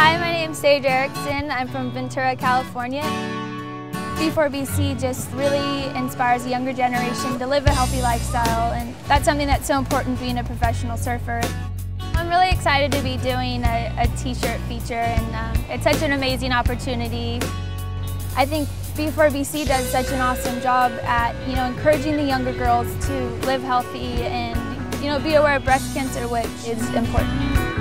Hi, my name is Sage Erickson. I'm from Ventura, California. B4BC just really inspires the younger generation to live a healthy lifestyle and that's something that's so important being a professional surfer. I'm really excited to be doing a a t-shirt feature and um, it's such an amazing opportunity. I think B4BC does such an awesome job at you know encouraging the younger girls to live healthy and you know be aware of breast cancer which is important.